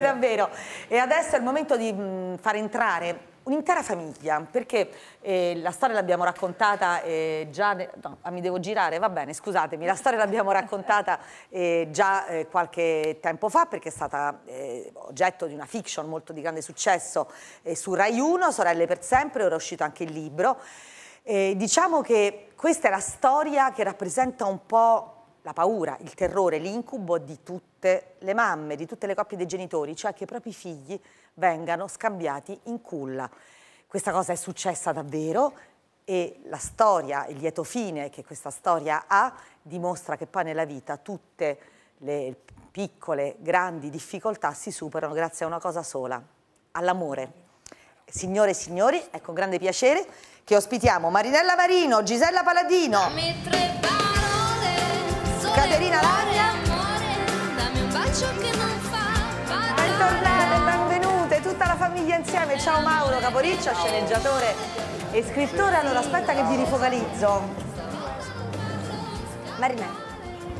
Davvero. E adesso è il momento di far entrare un'intera famiglia, perché eh, la storia l'abbiamo raccontata eh, già... No, ah, mi devo girare? Va bene, scusatemi. La storia l'abbiamo raccontata eh, già eh, qualche tempo fa, perché è stata eh, oggetto di una fiction molto di grande successo eh, su Rai 1, Sorelle per sempre, ora è uscito anche il libro. diciamo che questa è la storia che rappresenta un po' la paura, il terrore, l'incubo di tutte le mamme, di tutte le coppie dei genitori, cioè che i propri figli vengano scambiati in culla. Questa cosa è successa davvero e la storia, il lieto fine che questa storia ha, dimostra che poi nella vita tutte le piccole, grandi difficoltà si superano grazie a una cosa sola, all'amore. Signore e signori, è con grande piacere che ospitiamo Marinella Marino, Gisella Paladino. Caterina Lagna. Bentornate, benvenute, tutta la famiglia insieme. Ciao Mauro Caporiccia, sceneggiatore e scrittore. Allora aspetta che vi rifocalizzo. Marinella.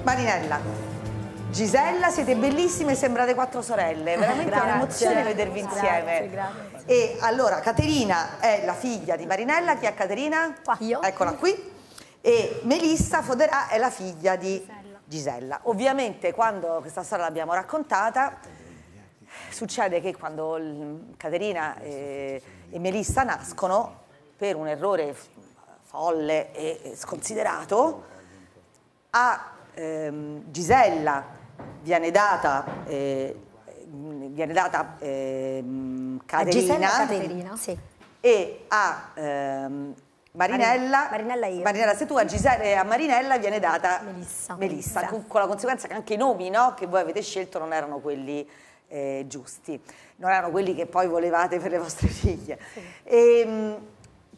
Marinella. Gisella, siete bellissime, sembrate quattro sorelle, veramente è un'emozione vedervi insieme. Grazie, grazie. E allora, Caterina è la figlia di Marinella, chi è Caterina? Qua. Io. Eccola qui. E Melissa Foderà è la figlia di Gisella. Ovviamente quando questa storia l'abbiamo raccontata, succede che quando Caterina e, e Melissa nascono, per un errore folle e sconsiderato, a ehm, Gisella viene data, eh, viene data eh, Caterina, a Caterina sì. e a ehm, Marinella, Marinella, io. Marinella sei tu, a Gisella e a Marinella viene data Melissa, Melissa con, con, la conseguenza che anche i nomi no, che voi avete scelto non erano quelli eh, giusti, non erano quelli che poi volevate per le vostre figlie. Sì. E, ehm, mh,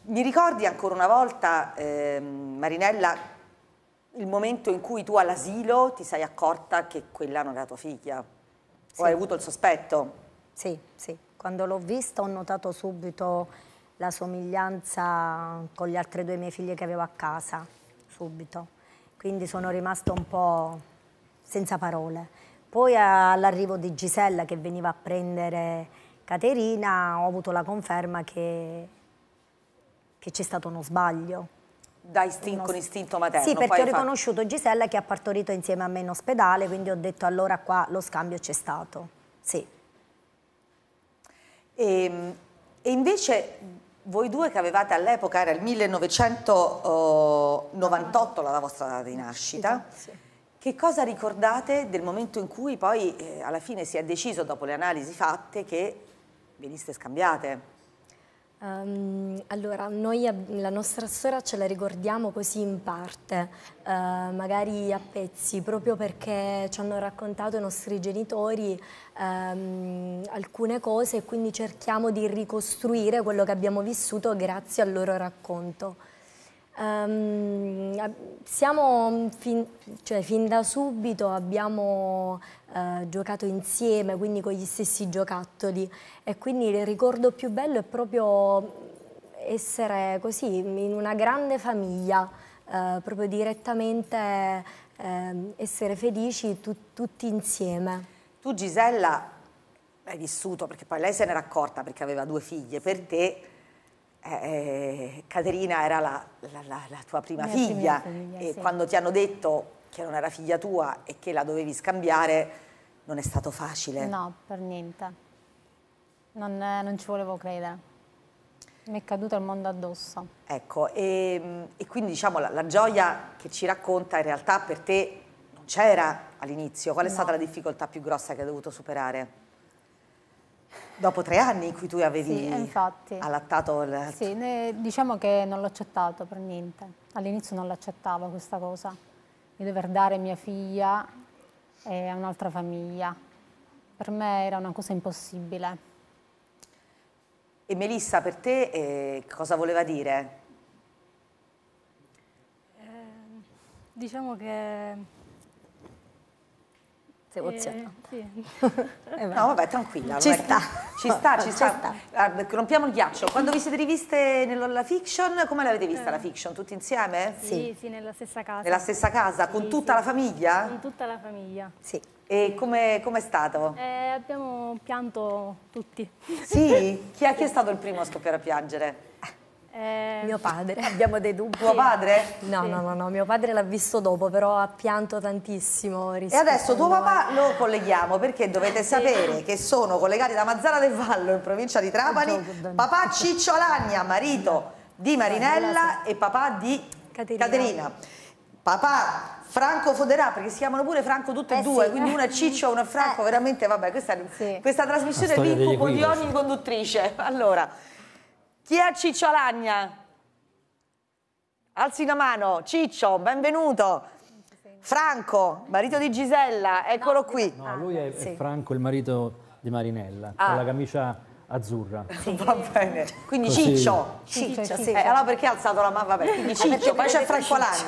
mi ricordi ancora una volta, eh, Marinella, il momento in cui tu all'asilo ti sei accorta che quella non era tua figlia? Sì. O hai avuto il sospetto? Sì, sì. Quando l'ho vista ho notato subito la somiglianza con le altre due mie figlie che avevo a casa, subito. Quindi sono rimasta un po' senza parole. Poi all'arrivo di Gisella che veniva a prendere Caterina ho avuto la conferma che, che c'è stato uno sbaglio. Da istinto, con istinto materno? Sì, perché ho riconosciuto Gisella che ha partorito insieme a me in ospedale, quindi ho detto allora qua lo scambio c'è stato. Sì. E, ehm, e invece voi due che avevate all'epoca, era il 1998 la vostra data di nascita, sì. che cosa ricordate del momento in cui poi eh, alla fine si è deciso, dopo le analisi fatte, che veniste scambiate? Um, allora, noi la nostra storia ce la ricordiamo così in parte, uh, magari a pezzi, proprio perché ci hanno raccontato i nostri genitori um, alcune cose e quindi cerchiamo di ricostruire quello che abbiamo vissuto grazie al loro racconto. Um, siamo fin, cioè, fin, da subito abbiamo uh, giocato insieme, quindi con gli stessi giocattoli e quindi il ricordo più bello è proprio essere così in una grande famiglia, uh, proprio direttamente uh, essere felici tu, tutti insieme. Tu Gisella hai vissuto, perché poi lei se n'era accorta perché aveva due figlie, per te eh, eh, Caterina era la, la, la, la tua prima Mia figlia, prima e sì. quando ti hanno detto che non era figlia tua e che la dovevi scambiare non è stato facile. No, per niente. Non, non ci volevo credere. Mi è caduto il mondo addosso. Ecco, e, e quindi diciamo la, la, gioia che ci racconta in realtà per te non c'era all'inizio. Qual è no. stata la difficoltà più grossa che hai dovuto superare? Dopo tre anni in cui tu avevi sì, allattato il... Sì, ne, diciamo che non l'ho accettato per niente. All'inizio non l'accettavo questa cosa, di dover dare mia figlia a un'altra famiglia. Per me era una cosa impossibile. E Melissa, per te eh, cosa voleva dire? Eh, diciamo che emozionante. sì. No, vabbè, tranquilla. Ci è sta. Ci sta, ci Ci sta. sta. Guarda, rompiamo il ghiaccio. Quando vi siete riviste nella fiction, come l'avete vista la fiction? Tutti insieme? Sì, sì, nella stessa casa. Nella stessa casa? Con Sì, tutta sì. la famiglia? Con tutta la famiglia. Sì. E come è stato? Eh, abbiamo pianto tutti. Sì? Chi è, chi è stato il primo a scoppiare a piangere? Eh, Mio padre. Abbiamo dei dubbi. Tuo padre? No, no, no, no, mio padre l'ha visto dopo, però ha pianto tantissimo. E adesso tuo a papà lo colleghiamo perché dovete sapere che sono collegati da Mazzara del Vallo in provincia di Trapani papà Ciccio Alagna, marito di Marinella e papà di Caterina. Caterina. Papà Franco Foderà, perché si chiamano pure Franco tutte e Eh due, sì. quindi uno è Ciccio e uno è Franco, veramente vabbè, questa, è- Sì. questa trasmissione è l'incubo di ogni conduttrice. Allora, chi è Ciccio Alagna? Alzi una mano, Ciccio, benvenuto. Franco, marito di Gisella, eccolo qui. No, lui è, è sì. Franco, il marito di Marinella, Ah. con la camicia azzurra. Va bene. Quindi Così. Ciccio. Ciccio, Ciccio, sì. Eh, allora perché ha alzato la mano? Vabbè, quindi Ciccio, poi c'è Franco Alani,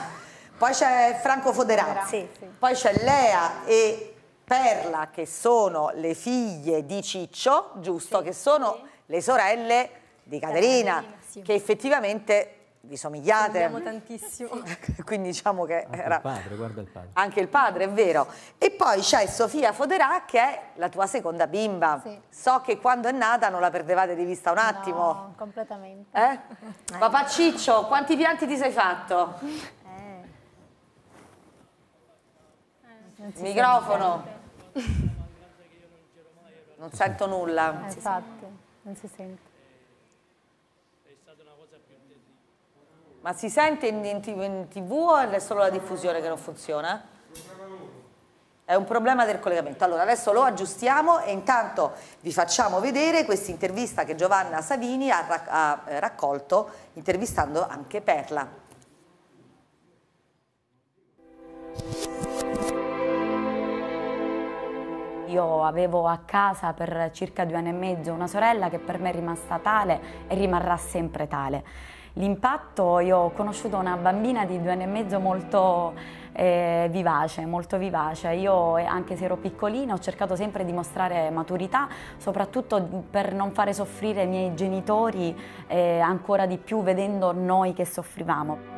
poi c'è Franco Foderà, Sì. poi c'è Lea e Perla che sono le figlie di Ciccio, giusto? Che sono le sorelle di Caterina, che effettivamente vi somigliate. Amiamo tantissimo. Quindi diciamo che Anche era il padre, guarda il padre. anche il padre, è vero. E poi c'è Sofia Foderà che è la tua seconda bimba. Sì. So che quando è nata non la perdevate di vista un attimo. No, completamente. Eh? Papà Ciccio, quanti pianti ti sei fatto? Microfono. Non sento nulla. Eh, infatti, non si sente. Ma si sente in, in in TV o è solo la diffusione che non funziona? È un problema del collegamento. Allora adesso lo aggiustiamo e intanto vi facciamo vedere questa intervista che Giovanna Savini ha, rac- ha, eh, raccolto intervistando anche Perla. Io avevo a casa per circa due anni e mezzo una sorella che per me è rimasta tale e rimarrà sempre tale. L'impatto, io ho conosciuto una bambina di due anni e mezzo molto eh, vivace, molto vivace. Io, eh, anche se ero piccolina, ho cercato sempre di mostrare maturità, soprattutto per non fare soffrire i miei genitori eh, ancora di più vedendo noi che soffrivamo.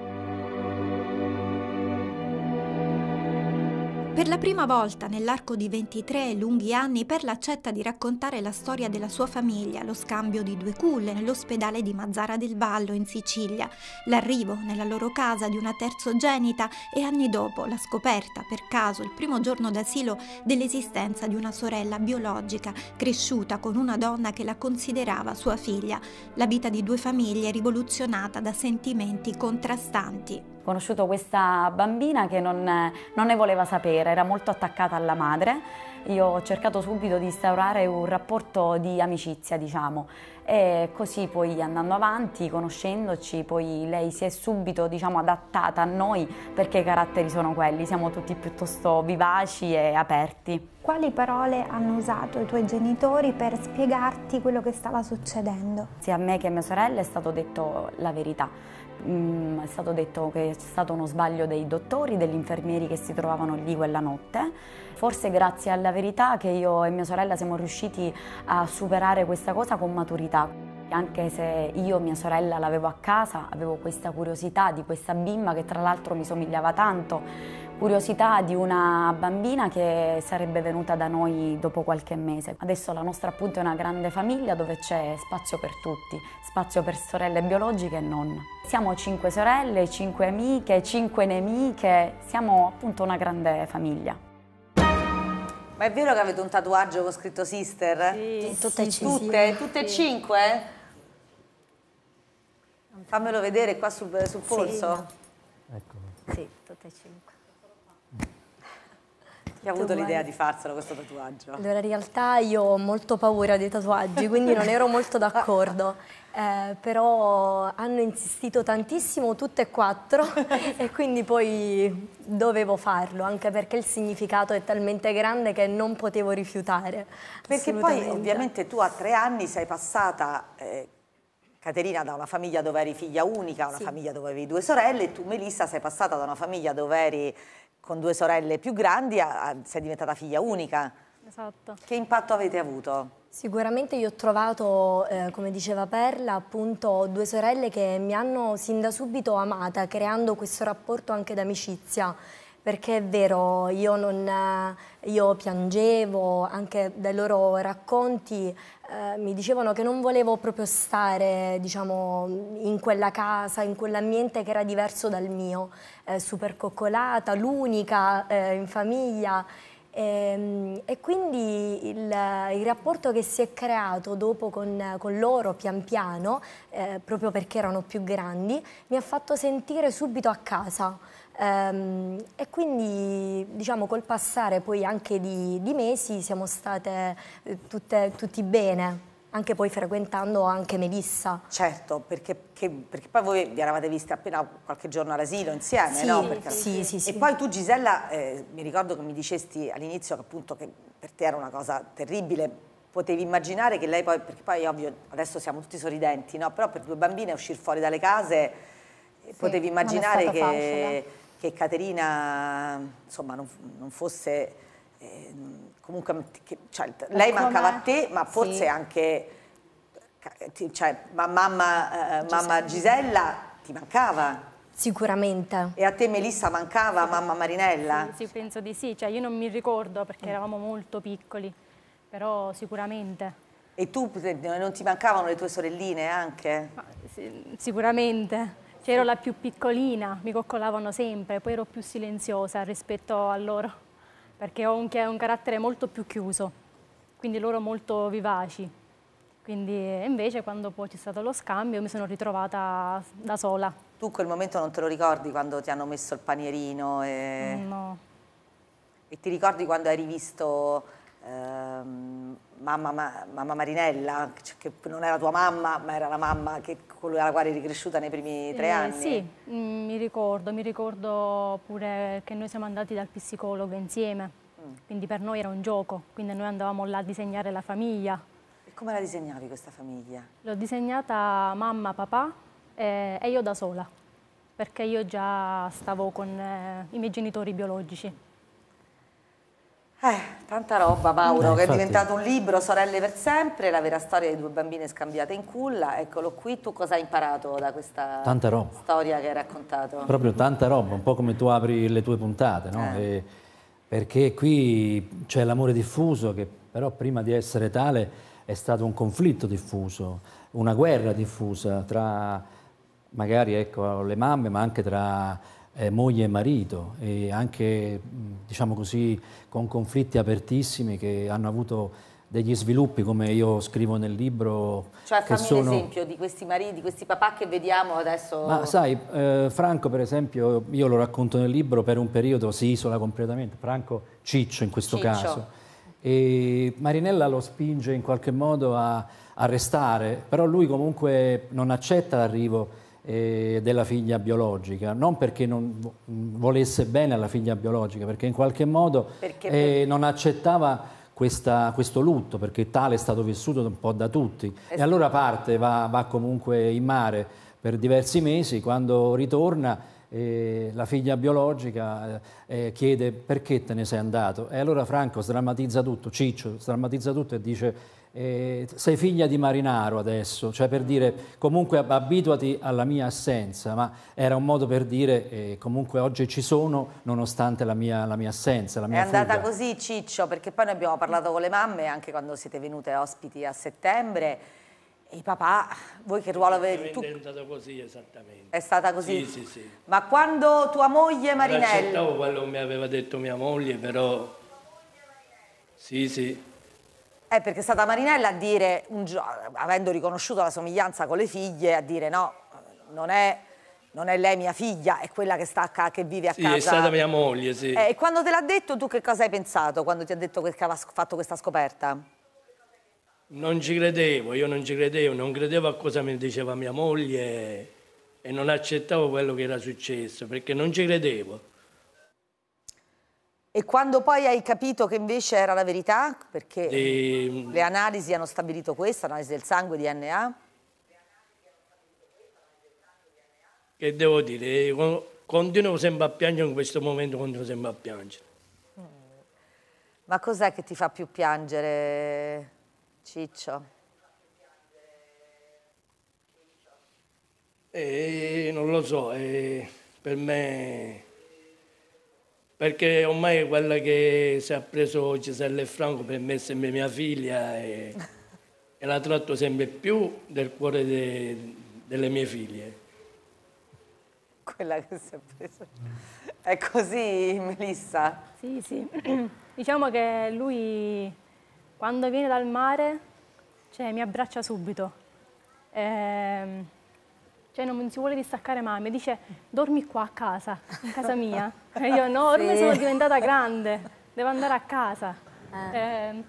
Per la prima volta nell'arco di 23 lunghi anni Perla accetta di raccontare la storia della sua famiglia, lo scambio di due culle nell'ospedale di Mazzara del Vallo in Sicilia, l'arrivo nella loro casa di una terzogenita e anni dopo la scoperta per caso il primo giorno d'asilo dell'esistenza di una sorella biologica cresciuta con una donna che la considerava sua figlia, la vita di due famiglie rivoluzionata da sentimenti contrastanti. Ho conosciuto questa bambina che non, non ne voleva sapere, era molto attaccata alla madre. Io ho cercato subito di instaurare un rapporto di amicizia, diciamo, e così poi andando avanti, conoscendoci, poi lei si è subito, diciamo, adattata a noi perché i caratteri sono quelli, siamo tutti piuttosto vivaci e aperti. Quali parole hanno usato i tuoi genitori per spiegarti quello che stava succedendo? Sia a me che a mia sorella è stato detto la verità. Mm, è stato detto che è stato uno sbaglio dei dottori, degli infermieri che si trovavano lì quella notte. Forse grazie alla verità che io e mia sorella siamo riusciti a superare questa cosa con maturità. Anche se io mia sorella l'avevo a casa, avevo questa curiosità di questa bimba che tra l'altro mi somigliava tanto, curiosità di una bambina che sarebbe venuta da noi dopo qualche mese. Adesso la nostra appunto è una grande famiglia dove c'è spazio per tutti, spazio per sorelle biologiche e non. Siamo cinque sorelle, cinque amiche, cinque nemiche, siamo appunto una grande famiglia. Ma è vero che avete un tatuaggio con scritto sister? Sì, tutte e cinque. Tutte? Tutte e cinque? Fammelo vedere qua sul, sul polso. Ecco. Sì, tutte e cinque. Chi ha avuto l'idea di farselo questo tatuaggio? Allora, in realtà io ho molto paura dei tatuaggi, quindi non ero molto d'accordo, Eh, però hanno insistito tantissimo tutte e quattro e quindi poi dovevo farlo, anche perché il significato è talmente grande che non potevo rifiutare. Perché poi ovviamente tu a tre anni sei passata, eh, Caterina, da una famiglia dove eri figlia unica a una famiglia dove avevi due sorelle e tu Melissa sei passata da una famiglia dove eri con due sorelle più grandi a- a- sei diventata figlia unica. Esatto. Che impatto avete avuto? Sicuramente io ho trovato, eh, come diceva Perla, appunto due sorelle che mi hanno sin da subito amata, creando questo rapporto anche d'amicizia. Perché è vero, io, non, io piangevo, anche dai loro racconti eh, mi dicevano che non volevo proprio stare diciamo, in quella casa, in quell'ambiente che era diverso dal mio, eh, super coccolata, l'unica eh, in famiglia. E, e quindi il, il rapporto che si è creato dopo con, con loro pian piano, eh, proprio perché erano più grandi, mi ha fatto sentire subito a casa. Ehm, e quindi diciamo col passare poi anche di, di mesi siamo state eh, tutte, tutti bene, anche poi frequentando anche Melissa. Certo, perché, che- perché poi voi vi eravate visti appena qualche giorno all'asilo insieme, Sì, no? Perché- sì, sì, sì. E poi tu Gisella, eh, mi ricordo che mi dicesti all'inizio che appunto che per te era una cosa terribile, potevi immaginare che lei poi, perché poi ovvio adesso siamo tutti sorridenti, no? Però per due bambine uscire fuori dalle case, eh, potevi immaginare che, facile. Che Caterina insomma non, non fosse... eh, comunque, che- cioè, lei come- mancava a te, ma forse Sì. anche cioè, ma mamma, eh, mamma Gisella ti mancava Sicuramente. e a te Melissa mancava mamma Marinella? Sì, sì, penso di sì. Cioè, io non mi ricordo perché eravamo molto piccoli, però sicuramente. E tu non ti mancavano le tue sorelline anche? Ma sì, sicuramente. Ero la più piccolina, mi coccolavano sempre, poi ero più silenziosa rispetto a loro, perché ho anche un carattere molto più chiuso, quindi loro molto vivaci. Quindi invece quando poi c'è stato lo scambio mi sono ritrovata da sola. Tu quel momento non te lo ricordi quando ti hanno messo il panierino e, No. e ti ricordi quando hai rivisto ehm, mamma, Ma- mamma Marinella, cioè, che non era tua mamma ma era la mamma che, con la quale eri cresciuta nei primi tre Eh, anni? Sì, mm, mi ricordo, mi ricordo pure che noi siamo andati dal psicologo insieme, Mm. quindi per noi era un gioco, quindi noi andavamo là a disegnare la famiglia. E come la disegnavi questa famiglia? L'ho disegnata mamma, papà eh, e io da sola, perché io già stavo con eh, i miei genitori biologici. Eh, tanta roba Mauro, Eh, che è diventato un libro, Sorelle per sempre, la vera storia di due bambine scambiate in culla. Eccolo qui, tu cosa hai imparato da questa Tanta roba. storia che hai raccontato? Proprio tanta roba, un po' come tu apri le tue puntate, no? E- perché qui c'è l'amore diffuso che però prima di essere tale è stato un conflitto diffuso, una guerra diffusa tra magari ecco, le mamme, ma anche tra eh, moglie e marito e anche diciamo così con conflitti apertissimi che hanno avuto degli sviluppi come io scrivo nel libro Cioè che fammi sono un esempio di questi mariti, di questi papà che vediamo adesso. ma sai, eh, Franco per esempio, io lo racconto nel libro, per un periodo si isola completamente, Franco Ciccio in questo Ciccio. caso. E Marinella lo spinge in qualche modo a, a restare, però lui comunque non accetta l'arrivo eh, della figlia biologica, non perché non vo- volesse bene alla figlia biologica, perché in qualche modo Perché eh, non accettava questa- questo lutto, perché tale è stato vissuto un po' da tutti. E allora parte, va, va comunque in mare per diversi mesi, quando ritorna eh, la figlia biologica eh, chiede perché te ne sei andato e allora Franco sdrammatizza tutto, Ciccio sdrammatizza tutto e dice eh, sei figlia di marinaro adesso, cioè per dire comunque ab- abituati alla mia assenza, ma era un modo per dire eh, comunque oggi ci sono nonostante la mia, la mia assenza, la È mia andata fuga. così Ciccio, perché poi noi abbiamo parlato con le mamme anche quando siete venute ospiti a settembre. I papà, voi che ruolo avete? Tu, è andata così esattamente. è stata così? Sì, sì, sì. Ma quando tua moglie Non Marinella... accettavo quello che mi aveva detto mia moglie, però... Sì, sì. Eh, perché è stata Marinella a dire, un avendo riconosciuto la somiglianza con le figlie, a dire no, non è, non è lei mia figlia, è quella che, sta a che vive a Sì, casa. è stata mia moglie, sì. Eh, e quando te l'ha detto, tu che cosa hai pensato quando ti ha detto che aveva fatto questa scoperta? Non ci credevo, io non ci credevo, non credevo a cosa mi diceva mia moglie e non accettavo quello che era successo, perché non ci credevo. E quando poi hai capito che invece era la verità, perché E- le analisi hanno stabilito questo, analisi del sangue, DNA, Che devo dire, continuo sempre a piangere in questo momento, continuo sempre a piangere. Ma cos'è che ti fa più piangere, Ciccio? E non lo so, e per me, perché ormai quella che si è preso Giselle e Franco per me è sempre mia figlia e, e la tratto sempre più del cuore de, delle mie figlie. Quella che si è presa. È così, Melissa? Sì, sì. diciamo che lui quando viene dal mare cioè, mi abbraccia subito. Ehm, cioè non si vuole distaccare mai, mi dice dormi qua a casa, a casa mia. E io no, ormai Sì. sono diventata grande, devo andare a casa. Ehm,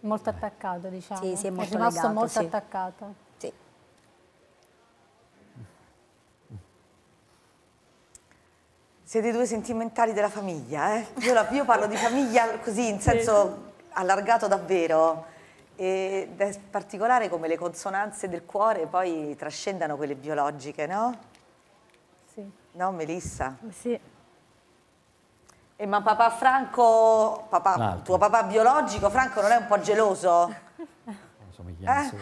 Molto attaccato, diciamo. Sì, sì, è molto rimasto legato, molto sì. attaccato. Siete due sentimentali della famiglia, eh? Io, la- io parlo di famiglia così, in senso allargato davvero. Ed è particolare come le consonanze del cuore poi trascendano quelle biologiche, no? sì, No, Melissa? sì. E ma papà Franco, papà, tuo papà biologico, Franco, non è un po' geloso? Somiglianze.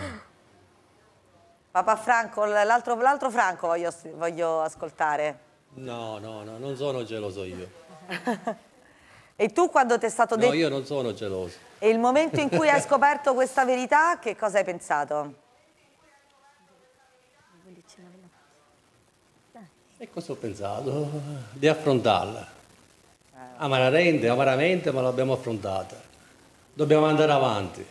Papà Franco, l'altro, l'altro Franco voglio, voglio ascoltare. No, no, no, non sono geloso io. E tu quando ti è stato No, detto... io non sono geloso. E il momento in cui hai scoperto questa verità, che cosa hai pensato? E cosa ho pensato? Di affrontarla. Amaramente, amaramente, ma l'abbiamo affrontata. Dobbiamo andare avanti.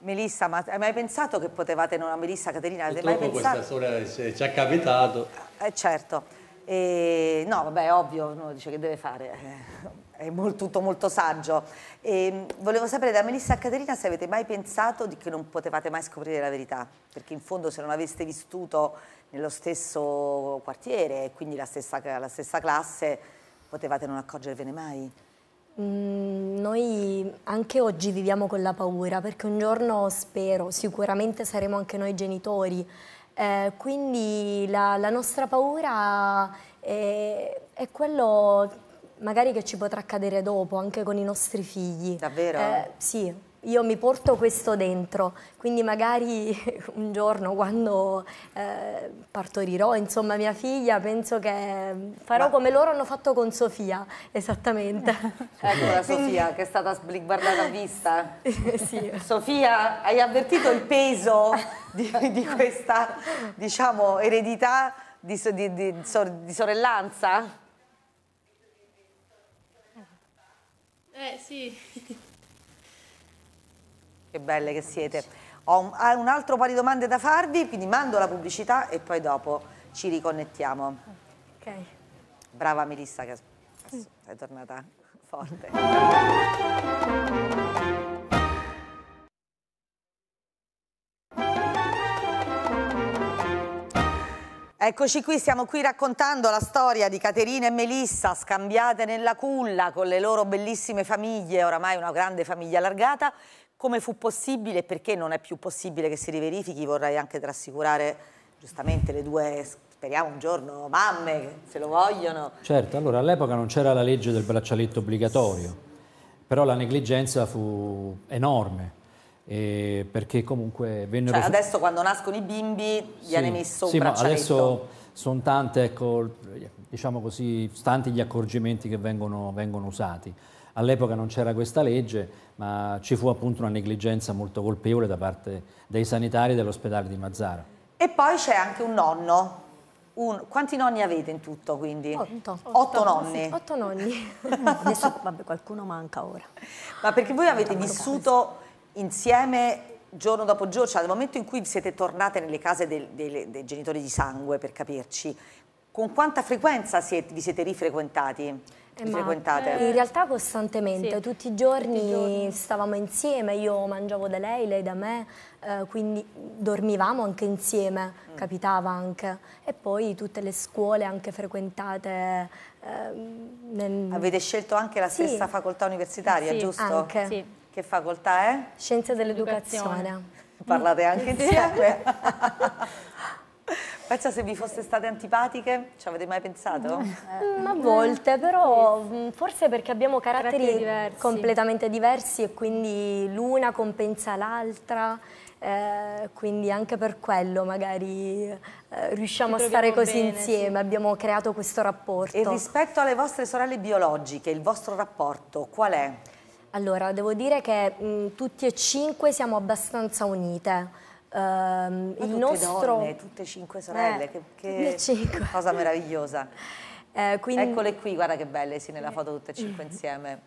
Melissa, ma hai mai pensato che potevate non... Melissa, Caterina, avete mai Purtroppo questa pensato? storia ci è capitato. Eh, certo. E, no, vabbè, ovvio, uno dice che deve fare, eh, è mol- tutto molto saggio. E, volevo sapere da Melissa e Caterina se avete mai pensato di che non potevate mai scoprire la verità, perché in fondo se non aveste vissuto nello stesso quartiere e quindi la stessa, la stessa classe, potevate non accorgervene mai. Mm, noi anche oggi viviamo con la paura perché un giorno spero, sicuramente saremo anche noi genitori, Eh, quindi la, la nostra paura è, è quello magari che ci potrà accadere dopo, anche con i nostri figli. Davvero? Eh, sì, io mi porto questo dentro, quindi magari un giorno quando eh, partorirò, insomma, mia figlia, penso che farò Ma- come loro hanno fatto con Sofia, esattamente. Ecco la Sofia che è stata sguardata a vista. sì. Sofia, hai avvertito il peso di, di questa, diciamo, eredità di, di- di sorellanza? Eh sì. Che belle che siete. Ho un, ho un altro paio di domande da farvi, quindi mando la pubblicità e poi dopo ci riconnettiamo. Ok. Brava Melissa che sei tornata forte. Eccoci qui, stiamo qui raccontando la storia di Caterina e Melissa scambiate nella culla con le loro bellissime famiglie, oramai una grande famiglia allargata. Come fu possibile e perché non è più possibile che si riverifichi? Vorrei anche rassicurare giustamente le due, speriamo un giorno, mamme se lo vogliono. Certo, allora all'epoca non c'era la legge del braccialetto obbligatorio, però la negligenza fu enorme, eh, perché comunque vennero... Cioè, adesso quando nascono i bimbi viene Sì, messo un sì, ma braccialetto. adesso sono tante, ecco, diciamo così, tanti gli accorgimenti che vengono, vengono usati. All'epoca non c'era questa legge, ma ci fu appunto una negligenza molto colpevole da parte dei sanitari dell'ospedale di Mazzara. E poi c'è anche un nonno. Un- Quanti nonni avete in tutto quindi? Otto. Otto nonni. Otto nonni. Adesso vabbè, qualcuno manca ora. Ma perché voi avete vissuto insieme giorno dopo giorno, cioè nel momento in cui siete tornate nelle case del- dei, dei genitori di sangue, per capirci, con quanta frequenza siete- vi siete rifrequentati? Eh, ma Rifrequentate? in realtà costantemente, Sì, tutti i giorni stavamo insieme, io mangiavo da lei, lei da me, eh, quindi dormivamo anche insieme, Mm. capitava anche. E poi tutte le scuole anche frequentate. ehm, nel- Avete scelto anche la Sì. stessa facoltà universitaria, Sì, giusto? anche. Sì. Che facoltà è? Scienze dell'educazione. parlate anche insieme. Pensa se vi foste state antipatiche, ci avete mai pensato? Mm, a volte, però mm, forse perché abbiamo caratteri, Caratteri diversi. completamente diversi e quindi l'una compensa l'altra, eh, quindi anche per quello magari eh, riusciamo Ci a stare così bene, insieme, abbiamo creato questo rapporto. E rispetto alle vostre sorelle biologiche, il vostro rapporto qual è? Allora, devo dire che mh, tutti e cinque siamo abbastanza unite. Ma il tutte nostro... donne, tutte cinque sorelle, Eh, che, che cinque. cosa meravigliosa. Eh, quindi- Eccole qui, guarda che belle, sì, nella foto tutte e cinque insieme.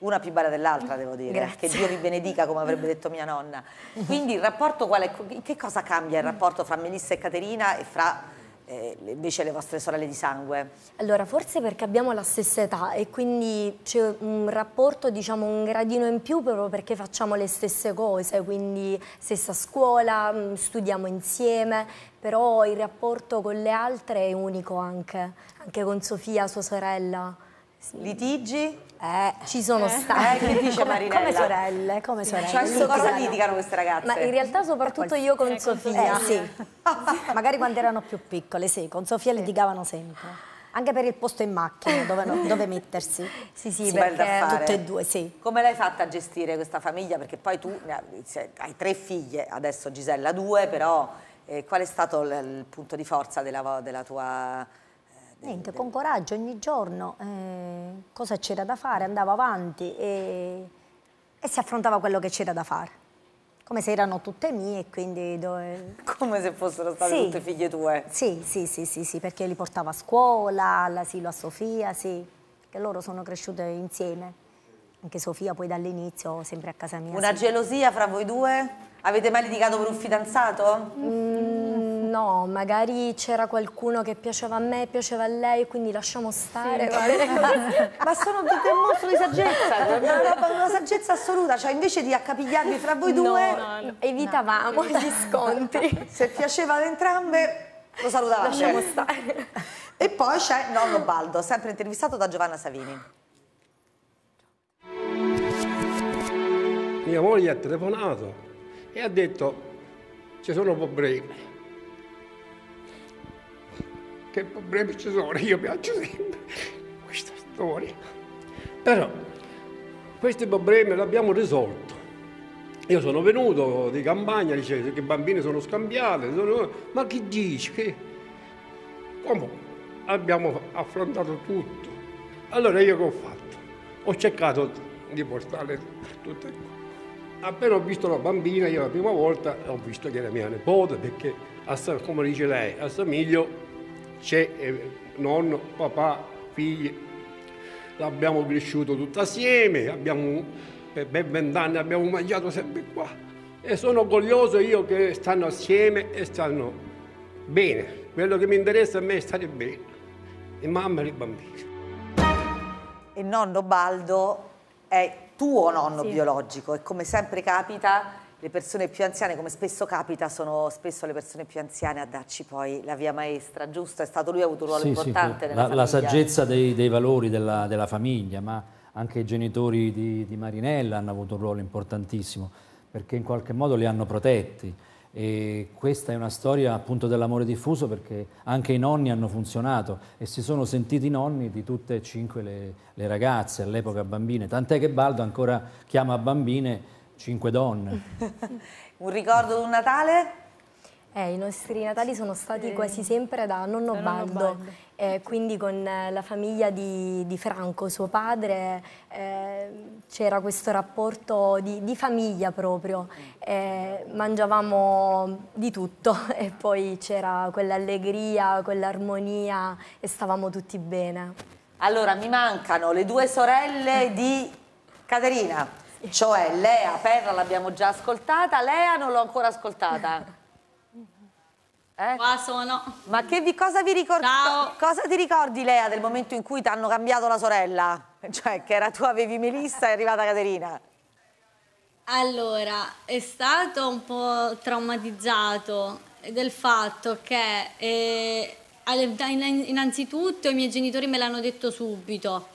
Una più bella dell'altra, devo dire. Grazie. Che Dio vi benedica, come avrebbe detto mia nonna. Quindi il rapporto qual è? Che cosa cambia il rapporto fra Melissa e Caterina e fra eh, invece le vostre sorelle di sangue? Allora, forse perché abbiamo la stessa età e quindi c'è un rapporto, diciamo, un gradino in più proprio perché facciamo le stesse cose, quindi stessa scuola, mh, studiamo insieme, però il rapporto con le altre è unico anche, anche con Sofia, sua sorella. Litigi? Eh, ci sono stati. Eh, che dice Come, Marinella? come sorelle, come sorelle. Cioè, su cosa litigano queste ragazze? Ma in realtà soprattutto io con Sofia. Eh sì, magari quando erano più piccole, sì, con Sofia litigavano sempre. Anche per il posto in macchina, dove, dove mettersi. Sì, sì, Sì, perché. Tutte e due, sì. Come l'hai fatta a gestire questa famiglia? Perché poi tu hai tre figlie, adesso Gisella due, però eh, qual è stato il punto di forza della, della tua... Niente, con coraggio ogni giorno, eh, cosa c'era da fare, andavo avanti e, e si affrontava quello che c'era da fare. Come se erano tutte mie e quindi dove... Come se fossero state Sì. tutte figlie tue. Sì, sì, sì, sì, sì, perché li portavo a scuola, all'asilo a Sofia, sì, che loro sono cresciute insieme. Anche Sofia poi dall'inizio sempre a casa mia. Una sì. gelosia fra voi due? Avete mai litigato per un fidanzato? Mm, no, magari c'era qualcuno che piaceva a me, piaceva a lei, quindi lasciamo stare. così. Ma sono tutte un mostro di saggezza, una, saggezza assoluta, cioè invece di accapigliarvi fra voi due, No, evitavamo gli scontri. se piaceva ad entrambe, lo salutavate. Lasciamo stare. E poi c'è nonno Baldo, sempre intervistato da Giovanna Savini. Mia moglie ha telefonato e ha detto ci sono problemi. Che problemi ci sono? Io piaccio sempre questa storia. Però questi problemi li abbiamo risolto. Io sono venuto di campagna, dice che i bambini sono scambiati, sono- ma chi dice? Che... Comunque abbiamo affrontato tutto. Allora io che ho fatto? Ho cercato di portare tutte cose. Appena ho visto la bambina, io la prima volta ho visto che era mia nipote, perché come dice lei, a Samiglio c'è eh, nonno, papà, figli. L'abbiamo cresciuto tutti assieme, abbiamo, per ben vent'anni abbiamo mangiato sempre qua. E sono orgoglioso io che stanno assieme e stanno bene. Quello che mi interessa a me è stare bene. E mamma e i bambini. E nonno Baldo è tuo nonno Sì. biologico e come sempre capita, le persone più anziane, come spesso capita, sono spesso le persone più anziane a darci poi la via maestra, giusto? È stato lui, ha avuto un ruolo Sì, sì, importante la, nella la famiglia. saggezza dei, dei valori della, della famiglia, ma anche i genitori di, di Marinella hanno avuto un ruolo importantissimo perché in qualche modo li hanno protetti. E questa è una storia appunto dell'amore diffuso perché anche i nonni hanno funzionato e si sono sentiti nonni di tutte e cinque le, le ragazze, all'epoca bambine, tant'è che Baldo ancora chiama bambine cinque donne. Un ricordo di un Natale? Eh, I nostri Natali sono stati quasi sempre da nonno Da nonno Baldo, Baldo. eh, quindi con eh, la famiglia di, di Franco, suo padre, eh, c'era questo rapporto di, di famiglia proprio, eh, mangiavamo di tutto e poi c'era quell'allegria, quell'armonia e stavamo tutti bene. Allora, mi mancano le due sorelle di Caterina, cioè Lea, Perla l'abbiamo già ascoltata, Lea non l'ho ancora ascoltata. Eh? Qua sono. Ma che vi, cosa vi ricordi? Ciao. Cosa ti ricordi, Lea, del momento in cui ti hanno cambiato la sorella? Cioè, che era tu avevi Melissa e è arrivata Caterina. Allora, è stato un po' traumatizzato del fatto che eh, innanzitutto i miei genitori me l'hanno detto subito,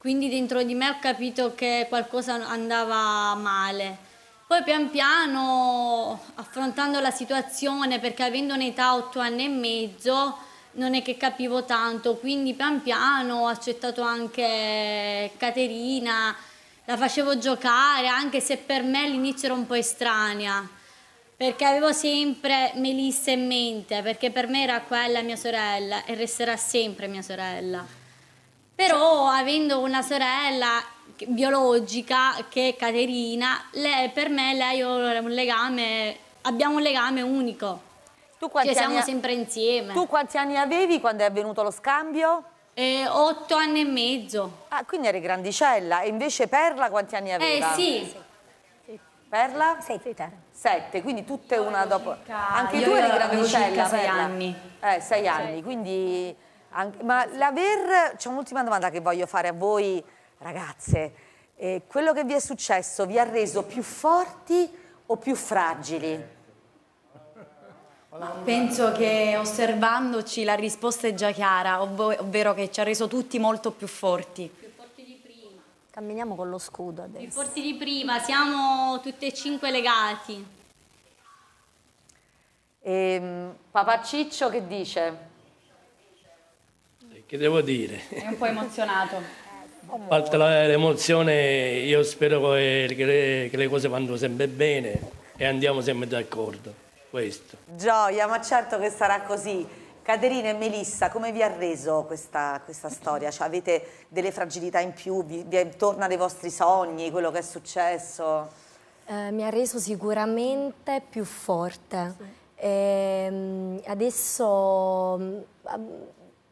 quindi dentro di me ho capito che qualcosa andava male. Poi pian piano, affrontando la situazione, perché avendo un'età 8 anni e mezzo, non è che capivo tanto, quindi pian piano ho accettato anche Caterina, la facevo giocare, anche se per me all'inizio era un po' estranea, perché avevo sempre Melissa in mente, perché per me era quella mia sorella e resterà sempre mia sorella. Però avendo una sorella biologica che è Caterina, lei, per me lei ho un legame, abbiamo un legame unico. Tu quanti Cioè, siamo anni- sempre insieme. Tu quanti anni avevi quando è avvenuto lo scambio? Eh, otto anni e mezzo. Ah, quindi eri grandicella. E invece Perla quanti anni Eh aveva? sì, Perla? Sette. Sette, quindi tutte una dopo. Anche io tu eri grandicella, circa sei Perla? anni. Eh, sei anni, quindi... anche- ma l'aver... C'è un'ultima domanda che voglio fare a voi, ragazze. Eh, quello che vi è successo vi ha reso più forti o più fragili? Penso che osservandoci la risposta è già chiara, ovvo- ovvero che ci ha reso tutti molto più forti. Camminiamo con lo scudo più adesso. forti di prima, siamo tutte e cinque legati. Ehm, papà Ciccio che dice? Che devo dire? È un po' emozionato. A parte l'emozione, io spero che le, che le cose vanno sempre bene e andiamo sempre d'accordo. Questo. Gioia, ma certo che sarà così. Caterina e Melissa, come vi ha reso questa, questa storia? Cioè, avete delle fragilità in più? Vi, vi torna dei vostri sogni, quello che è successo? Eh, mi ha reso sicuramente più forte. Ehm, adesso mm,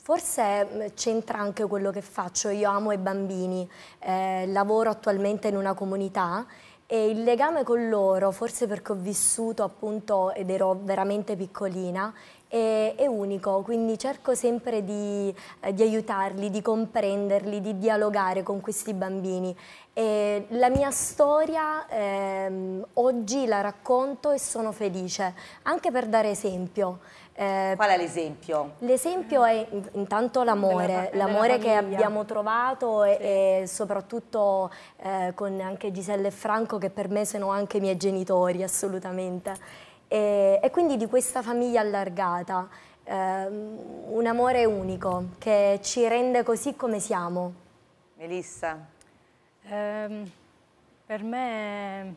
forse mm, c'entra anche quello che faccio. Io amo i bambini, eh, lavoro attualmente in una comunità e il legame con loro, forse perché ho vissuto appunto ed ero veramente piccolina, è, è unico, quindi cerco sempre di, eh, di aiutarli, di comprenderli, di dialogare con questi bambini. E la mia storia ehm, oggi la racconto e sono felice, anche per dare esempio. Eh, Qual è l'esempio? L'esempio è in- intanto l'amore, l'amore che abbiamo trovato e, e soprattutto eh, con anche Giselle e Franco che per me sono anche i miei genitori assolutamente. E, e quindi di questa famiglia allargata, ehm, un amore unico che ci rende così come siamo. Melissa? Ehm, per me,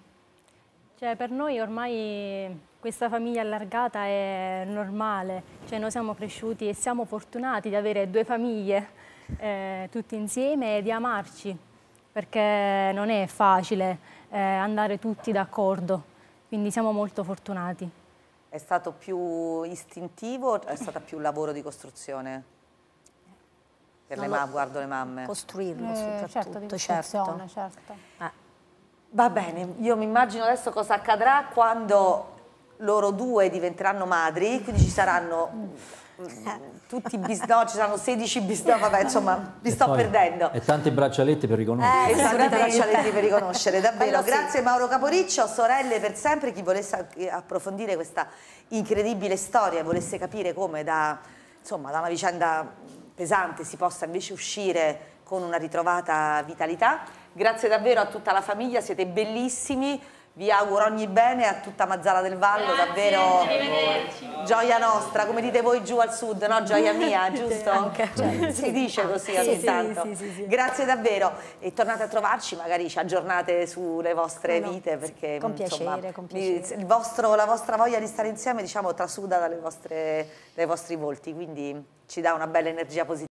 cioè per noi ormai questa famiglia allargata è normale, cioè noi siamo cresciuti e siamo fortunati di avere due famiglie eh, tutti insieme e di amarci, perché non è facile eh, andare tutti d'accordo, quindi siamo molto fortunati. È stato più istintivo o è stato più lavoro di costruzione? Per le mamme, guardo le mamme. Costruirlo Eh, soprattutto, certo, di certo. certo. Va bene, io mi immagino adesso cosa accadrà quando loro due diventeranno madri, quindi ci saranno mm, tutti i bisnò, ci saranno 16 bisnò, vabbè insomma, E sto poi- perdendo. E tanti braccialetti per riconoscere. E tanti braccialetti per riconoscere, davvero. Sì. Grazie Mauro Caporiccio, sorelle per sempre. Chi volesse approfondire questa incredibile storia e volesse capire come da, insomma, da una vicenda pesante si possa invece uscire con una ritrovata vitalità. Grazie davvero a tutta la famiglia, siete bellissimi. Vi auguro ogni bene a tutta Mazzara del Vallo, davvero gioia nostra, come dite voi giù al sud, no? Gioia mia, giusto? Cioè, si dice così ogni sì, tanto. sì, sì. Grazie davvero e tornate a trovarci, magari ci aggiornate sulle vostre No, no, vite perché con insomma, piacere, con piacere. il vostro- la vostra voglia di stare insieme diciamo trasuda dalle vostre- dai vostri volti, quindi ci dà una bella energia positiva.